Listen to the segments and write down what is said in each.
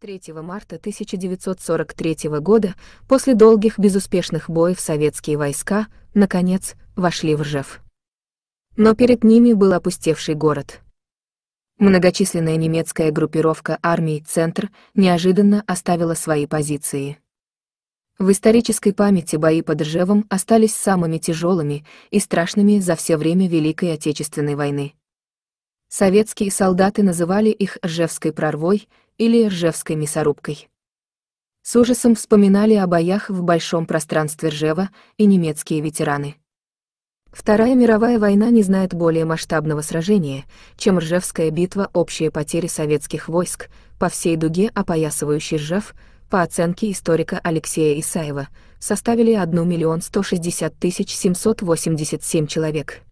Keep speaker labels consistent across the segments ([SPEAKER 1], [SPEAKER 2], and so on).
[SPEAKER 1] 3 марта 1943 года, после долгих безуспешных боев советские войска, наконец, вошли в Ржев. Но перед ними был опустевший город. Многочисленная немецкая группировка армий «Центр» неожиданно оставила свои позиции. В исторической памяти бои под Ржевом остались самыми тяжелыми и страшными за все время Великой Отечественной войны. Советские солдаты называли их Ржевской прорвой или Ржевской мясорубкой. С ужасом вспоминали о боях в большом пространстве Ржева и немецкие ветераны. Вторая мировая война не знает более масштабного сражения, чем Ржевская битва общие потери советских войск по всей дуге опоясывающей Ржев, по оценке историка Алексея Исаева, составили 1 миллион 160 тысяч 787 человек.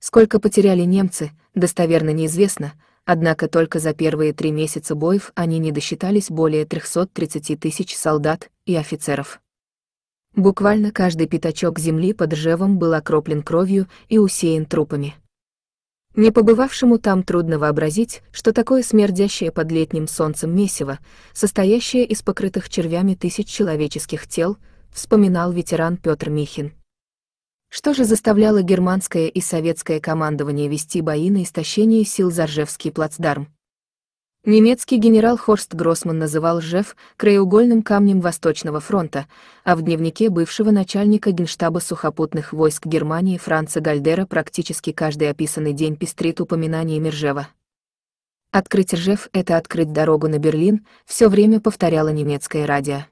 [SPEAKER 1] Сколько потеряли немцы, достоверно неизвестно, Однако только за первые три месяца боев они не досчитались более 330 тысяч солдат и офицеров. Буквально каждый пятачок земли под Ржевом был окроплен кровью и усеян трупами. Не побывавшему там трудно вообразить, что такое смердящее под летним солнцем месиво, состоящее из покрытых червями тысяч человеческих тел, вспоминал ветеран Петр Михин. Что же заставляло германское и советское командование вести бои на истощение сил за Ржевский плацдарм? Немецкий генерал Хорст Гроссман называл Ржев краеугольным камнем Восточного фронта, а в дневнике бывшего начальника генштаба сухопутных войск Германии Франца Гальдера практически каждый описанный день пестрит упоминаниями Ржева. «Открыть Ржев — это открыть дорогу на Берлин», все время повторяло немецкое радио.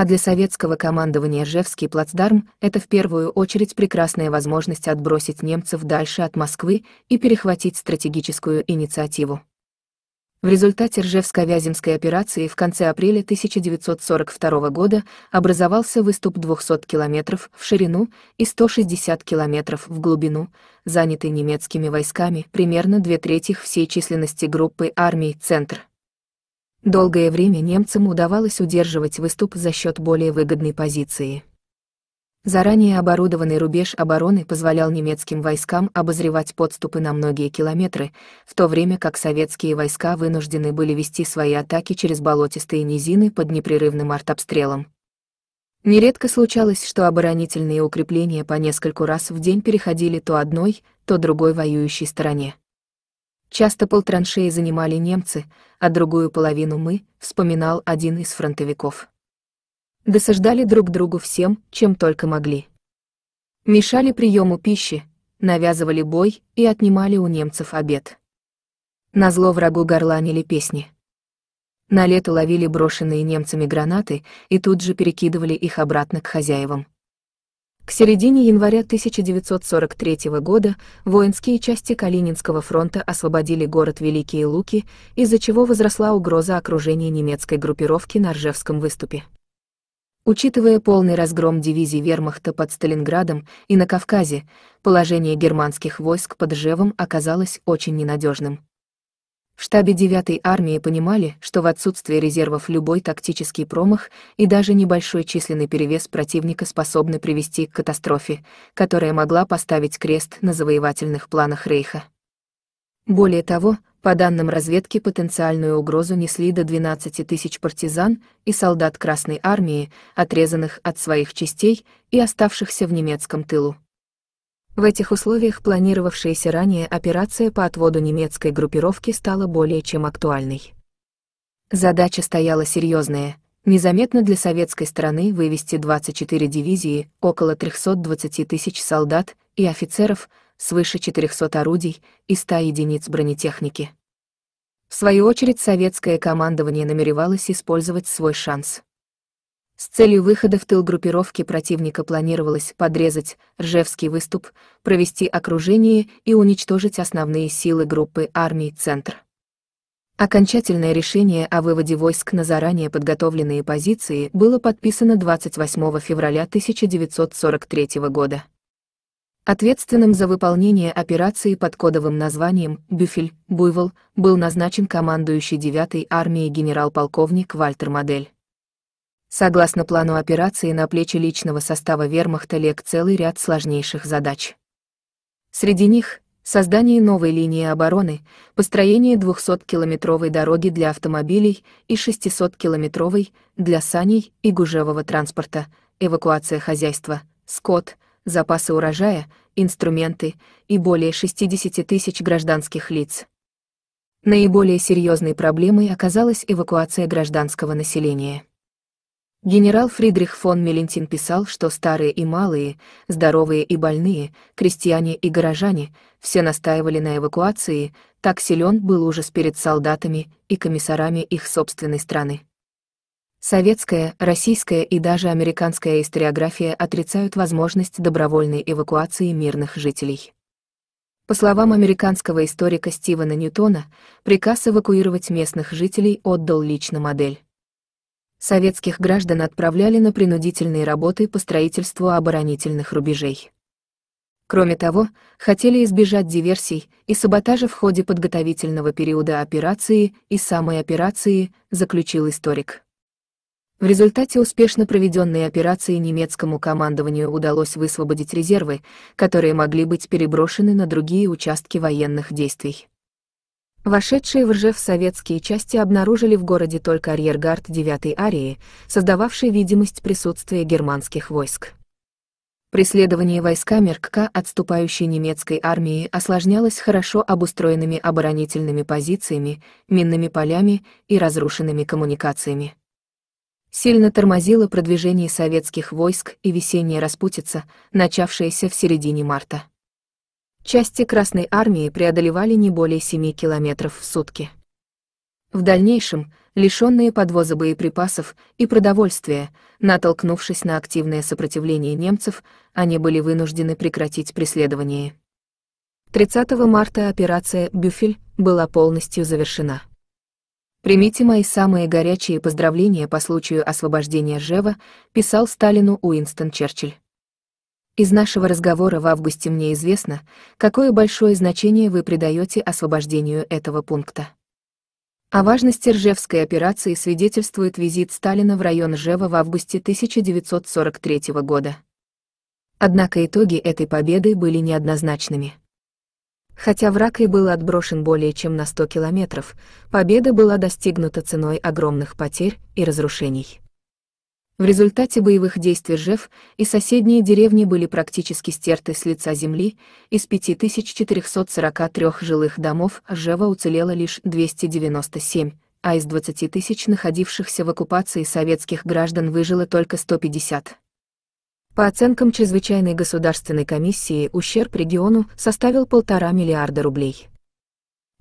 [SPEAKER 1] А для советского командования Ржевский плацдарм — это в первую очередь прекрасная возможность отбросить немцев дальше от Москвы и перехватить стратегическую инициативу. В результате Ржевско-Вяземской операции в конце апреля 1942 года образовался выступ 200 километров в ширину и 160 километров в глубину, занятый немецкими войсками примерно две трети всей численности группы армий «Центр». Долгое время немцам удавалось удерживать выступ за счет более выгодной позиции. Заранее оборудованный рубеж обороны позволял немецким войскам обозревать подступы на многие километры, в то время как советские войска вынуждены были вести свои атаки через болотистые низины под непрерывным артобстрелом. Нередко случалось, что оборонительные укрепления по нескольку раз в день переходили то одной, то другой воюющей стороне. Часто полтраншеи занимали немцы, а другую половину мы, вспоминал один из фронтовиков. Досаждали друг другу всем, чем только могли. Мешали приему пищи, навязывали бой и отнимали у немцев обед. Назло врагу горланили песни. На лето ловили брошенные немцами гранаты и тут же перекидывали их обратно к хозяевам. К середине января 1943 года воинские части Калининского фронта освободили город Великие Луки, из-за чего возросла угроза окружения немецкой группировки на Ржевском выступе. Учитывая полный разгром дивизий вермахта под Сталинградом и на Кавказе, положение германских войск под Ржевом оказалось очень ненадежным. В штабе 9-й армии понимали, что в отсутствие резервов любой тактический промах и даже небольшой численный перевес противника способны привести к катастрофе, которая могла поставить крест на завоевательных планах Рейха. Более того, по данным разведки, потенциальную угрозу несли до 12 тысяч партизан и солдат Красной армии, отрезанных от своих частей и оставшихся в немецком тылу. В этих условиях планировавшаяся ранее операция по отводу немецкой группировки стала более чем актуальной. Задача стояла серьезная — незаметно для советской стороны вывести 24 дивизии, около 320 тысяч солдат и офицеров, свыше 400 орудий и 100 единиц бронетехники. В свою очередь советское командование намеревалось использовать свой шанс. С целью выхода в тыл группировки противника планировалось подрезать Ржевский выступ, провести окружение и уничтожить основные силы группы армий «Центр». Окончательное решение о выводе войск на заранее подготовленные позиции было подписано 28 февраля 1943 года. Ответственным за выполнение операции под кодовым названием «Бюфель» Буйвол был назначен командующий 9-й армией генерал-полковник Вальтер Модель. Согласно плану операции, на плечи личного состава вермахта лег целый ряд сложнейших задач. Среди них — создание новой линии обороны, построение 200-километровой дороги для автомобилей и 600-километровой для саней и гужевого транспорта, эвакуация хозяйства, скот, запасы урожая, инструменты и более 60 тысяч гражданских лиц. Наиболее серьезной проблемой оказалась эвакуация гражданского населения. Генерал Фридрих фон Мелентин писал, что старые и малые, здоровые и больные, крестьяне и горожане все настаивали на эвакуации, так силен был ужас перед солдатами и комиссарами их собственной страны. Советская, российская и даже американская историография отрицают возможность добровольной эвакуации мирных жителей. По словам американского историка Стивена Ньютона, приказ эвакуировать местных жителей отдал лично модель. Советских граждан отправляли на принудительные работы по строительству оборонительных рубежей. Кроме того, хотели избежать диверсий и саботажа в ходе подготовительного периода операции и самой операции, заключил историк. В результате успешно проведенной операции немецкому командованию удалось высвободить резервы, которые могли быть переброшены на другие участки военных действий. Вошедшие в Ржев советские части обнаружили в городе только арьергард 9-й арии, создававший видимость присутствия германских войск. Преследование войсками РКК отступающей немецкой армии осложнялось хорошо обустроенными оборонительными позициями, минными полями и разрушенными коммуникациями. Сильно тормозило продвижение советских войск и весенняя распутица, начавшаяся в середине марта. Части Красной Армии преодолевали не более 7 километров в сутки. В дальнейшем, лишенные подвоза боеприпасов и продовольствия, натолкнувшись на активное сопротивление немцев, они были вынуждены прекратить преследование. 30 марта операция «Бюфель» была полностью завершена. «Примите мои самые горячие поздравления по случаю освобождения Жева», писал Сталину Уинстон Черчилль. Из нашего разговора в августе мне известно, какое большое значение вы придаете освобождению этого пункта. О важности Ржевской операции свидетельствует визит Сталина в район Ржева в августе 1943 года. Однако итоги этой победы были неоднозначными. Хотя враг и был отброшен более чем на 100 километров, победа была достигнута ценой огромных потерь и разрушений. В результате боевых действий Ржев и соседние деревни были практически стерты с лица земли, из 5443 жилых домов Ржева уцелело лишь 297, а из 20 тысяч находившихся в оккупации советских граждан выжило только 150. По оценкам Чрезвычайной государственной комиссии, ущерб региону составил полтора миллиарда рублей.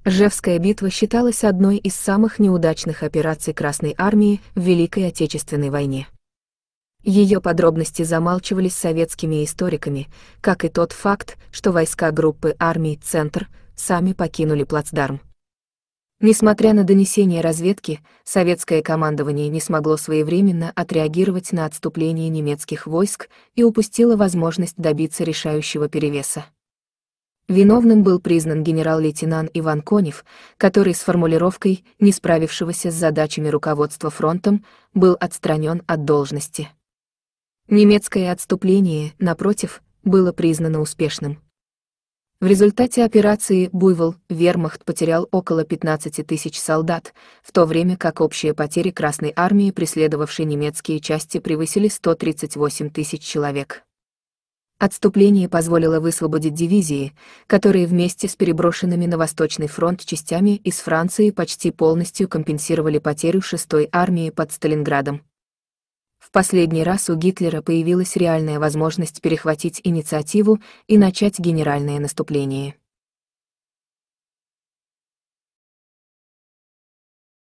[SPEAKER 1] Ржевская битва считалась одной из самых неудачных операций Красной Армии в Великой Отечественной войне. Ее подробности замалчивались советскими историками, как и тот факт, что войска группы армий «Центр» сами покинули плацдарм. Несмотря на донесения разведки, советское командование не смогло своевременно отреагировать на отступление немецких войск и упустило возможность добиться решающего перевеса. Виновным был признан генерал-лейтенант Иван Конев, который с формулировкой «не справившегося с задачами руководства фронтом» был отстранен от должности. Немецкое отступление, напротив, было признано успешным. В результате операции «Буйвол» вермахт потерял около 15 тысяч солдат, в то время как общие потери Красной Армии, преследовавшей немецкие части, превысили 138 тысяч человек. Отступление позволило высвободить дивизии, которые вместе с переброшенными на Восточный фронт частями из Франции почти полностью компенсировали потерю 6-й армии под Сталинградом. В последний раз у Гитлера появилась реальная возможность перехватить инициативу и начать генеральное наступление.